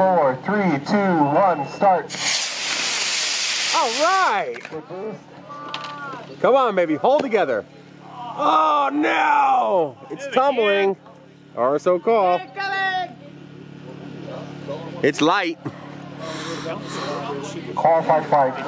four, three, two, one, start. All right. Come on, baby. Hold together. Oh, no. It's tumbling. Or so call. It's light. Qualified fight.